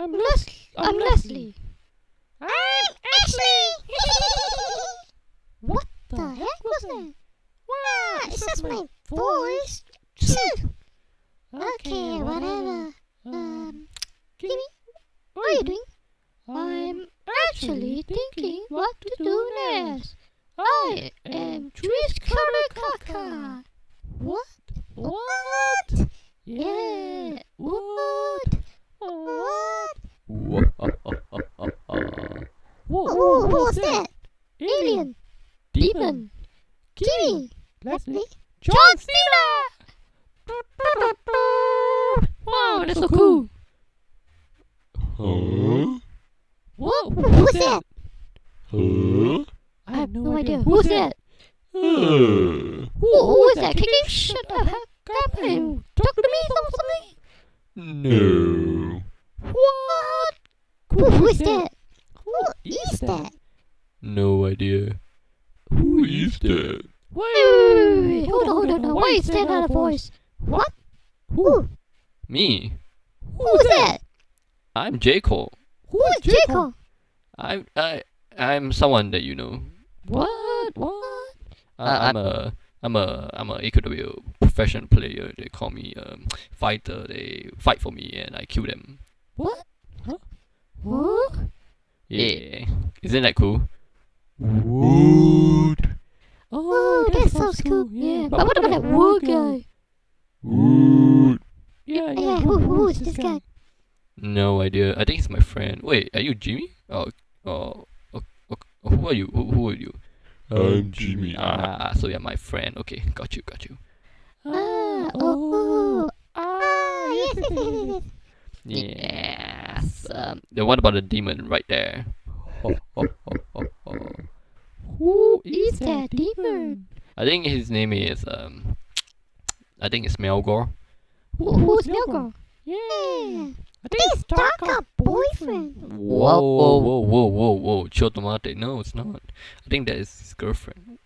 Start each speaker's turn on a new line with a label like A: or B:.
A: I'm Les, I'm Leslie.
B: I'm Ashley.
A: What the heck was that?
B: Wow, it's just my voice. Okay, whatever. Um, Jimmy, what are you doing?
A: I'm actually thinking what to do next. I am Twist Kaka.
B: What?
A: What? Yeah. What?
B: What?
C: Whoa.
B: Oh, what's that?
A: Alien.
C: Demon.
B: Jimmy,
A: Leslie.
B: John Cena.
A: Wow, that's so cool.
C: Huh?
A: What?
B: Who's that?
C: Huh?
A: I have no idea. Who's that? Who, who is that? Can you shut the heck up and talk to me or something?
C: No.
A: What?
B: Who, who is that? Who is that?
C: No idea. Who is that?
A: Wait, wait, wait, wait, hold on, hold on. now. Why is that not a voice?
B: What?
C: Who? Me.
B: Who's that?
C: I'm J. Cole.
B: Who is Jacob?
C: I'm I I'm someone that you know.
A: What? What?
C: I, I'm a I'm a I'm a AKW professional player. They call me um fighter. They fight for me and I kill them.
A: What? Huh? What?
C: Yeah. Isn't that cool? Wood.
A: Oh, that sounds cool. Yeah, but what about that wood guy?
C: Wood.
A: Yeah,
B: Yeah, who, who is this guy?
C: No idea. I think it's my friend. Wait, are you Jimmy? Oh, oh, oh, oh who are you? Who, who are you?
D: I'm Jimmy.
C: Ah, so you're my friend. Okay, got you, got you.
A: Ah,
B: Oh,
A: oh,
B: ah, yes,
C: yes. Um, then what about the demon right there? Ho, ho, ho, ho, ho.
A: Who is that demon?
C: I think his name is um. I think it's Melgor.
A: Who, who's Melkor?
B: Yeah.
A: I think
B: This Taka boyfriend.
C: Whoa, whoa, whoa, whoa, whoa, whoa! Chill tomate. No, it's not. I think that is his girlfriend.